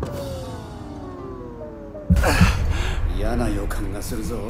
嫌な予感がするぞ。